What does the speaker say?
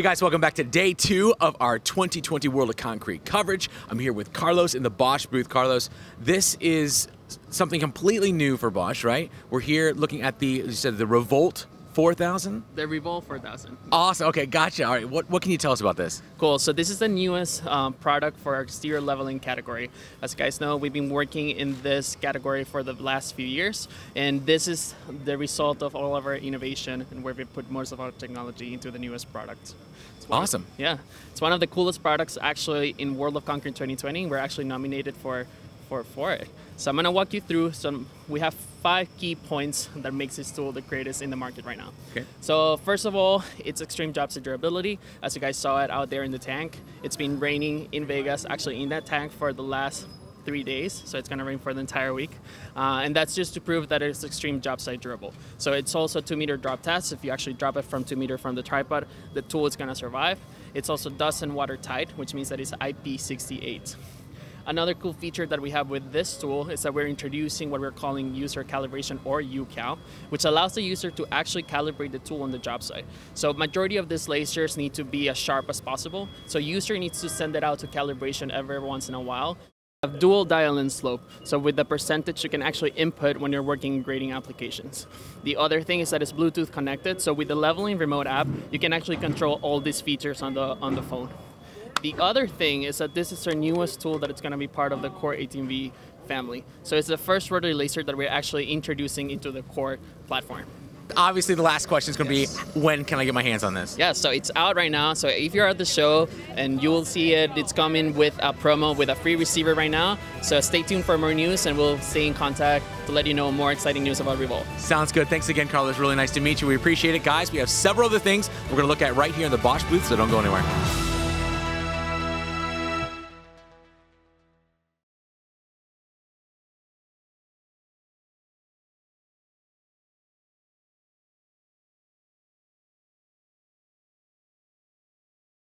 Hey guys, welcome back to day two of our 2020 World of Concrete coverage. I'm here with Carlos in the Bosch booth. Carlos, this is something completely new for Bosch, right? We're here looking at the, you said the Revolve 4000? The Revolve 4000. Awesome. Okay, gotcha. All right, what, what can you tell us about this? Cool. So this is the newest um, product for our exterior leveling category. As you guys know, we've been working in this category for the last few years, and this is the result of all of our innovation and where we put most of our technology into the newest product. Awesome. Of, yeah, it's one of the coolest products actually in World of Concrete 2020. We're actually nominated for for, for it. So I'm gonna walk you through some, we have five key points that makes this tool the greatest in the market right now. Okay. So first of all, it's extreme job site durability. As you guys saw it out there in the tank, it's been raining in Vegas, actually in that tank for the last three days, so it's gonna rain for the entire week. Uh, and that's just to prove that it's extreme job site durable. So it's also two meter drop test. If you actually drop it from two meter from the tripod, the tool is gonna survive. It's also dust and water tight, which means that it's IP68. Another cool feature that we have with this tool is that we're introducing what we're calling user calibration or UCal, which allows the user to actually calibrate the tool on the job site. So majority of these lasers need to be as sharp as possible. So user needs to send it out to calibration every once in a while. Have dual dial in slope, so with the percentage you can actually input when you're working in grading applications. The other thing is that it's Bluetooth connected, so with the leveling remote app, you can actually control all these features on the on the phone. The other thing is that this is our newest tool that it's going to be part of the Core 18V family. So it's the first rotary laser that we're actually introducing into the Core platform. Obviously, the last question is going to yes. be when can I get my hands on this? Yeah, so it's out right now. So if you're at the show and you will see it, it's coming with a promo with a free receiver right now. So stay tuned for more news and we'll stay in contact to let you know more exciting news about Revolve. Sounds good. Thanks again, Carlos. Really nice to meet you. We appreciate it. Guys, we have several other things we're going to look at right here in the Bosch booth, so don't go anywhere.